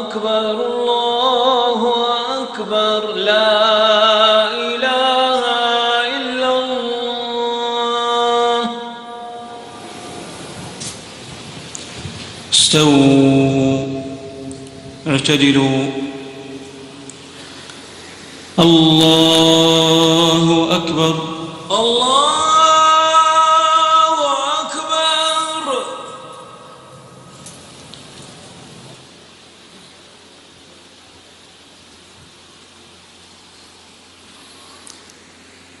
أكبر الله أكبر لا إله إلا الله. استووا اعتدلوا. الله أكبر. الله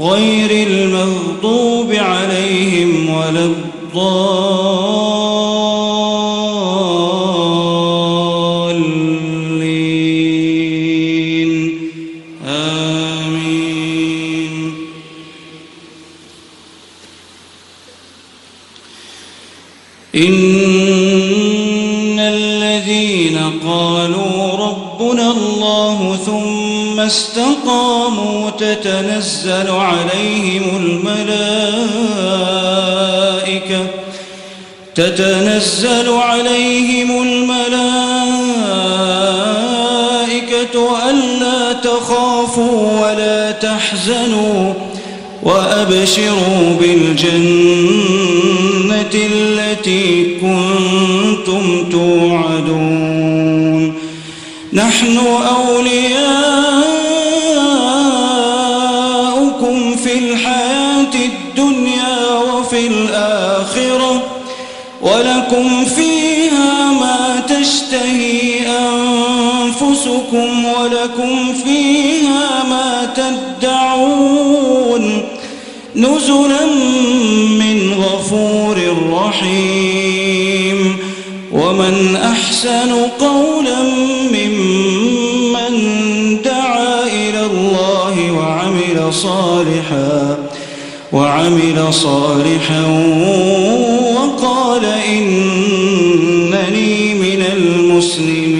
غير المغضوب عليهم ولا الضالين. آمين. إن الذين قالوا ربنا الله ثم استقاموا تتنزل عليهم الملائكة. تتنزل عليهم الملائكة ألا تخافوا ولا تحزنوا وأبشروا بالجنة التي كنتم توعدون. نحن أولياؤكم ولكم فيها ما تدعون نزلا من غفور رحيم. ومن أحسن قولا ممن دعا إلى الله وعمل صالحا وعمل صالحا وقال إنني من المسلمين.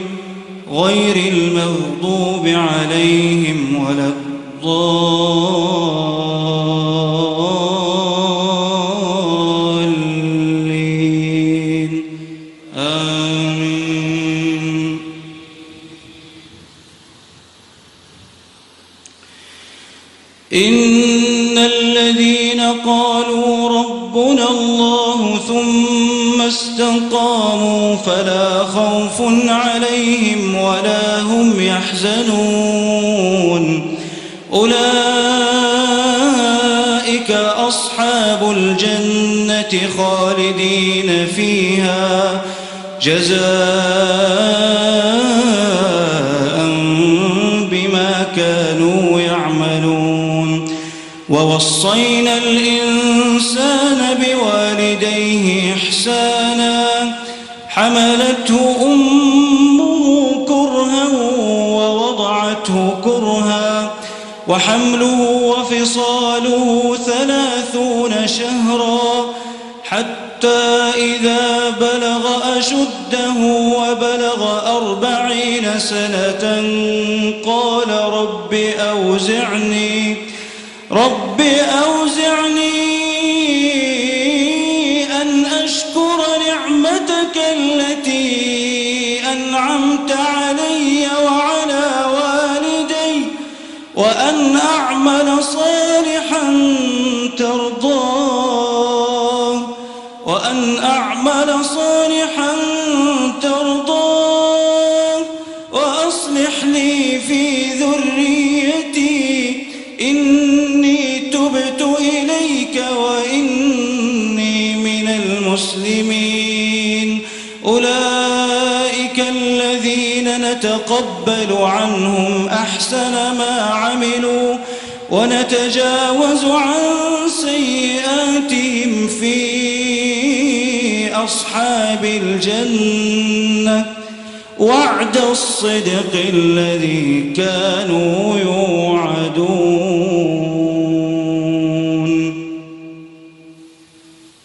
غير المغضوب عليهم ولا الضالين. آمين. إن الذين قالوا ربنا الله ثم استقاموا فلا خوف عليهم ولا هم يحزنون. أولئك أصحاب الجنة خالدين فيها. جزاء بما كانوا يعملون. ووصينا الإنسان بوالديه إحسانا. حملته وحمله وفصاله ثلاثون شهرا حتى إذا بلغ أشده وبلغ أربعين سنة قال رب أوزعني رب أوزعني أن أشكر نعمتك التي أنعمت علي وعلى وأن أعمل صالحا ترضاه. وأن أعمل صالحا ترضاه. وأصلح لي في الذين نتقبل عنهم أحسن ما عملوا ونتجاوز عن سيئاتهم في أصحاب الجنة. وعد الصدق الذي كانوا يوعدون.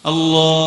الله